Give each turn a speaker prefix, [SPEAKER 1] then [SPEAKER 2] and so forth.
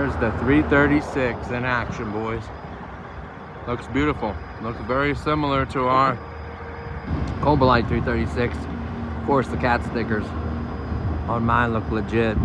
[SPEAKER 1] There's the 336 in action, boys. Looks beautiful. Looks very similar to our Kabolite 336. Of course, the cat stickers on mine look legit.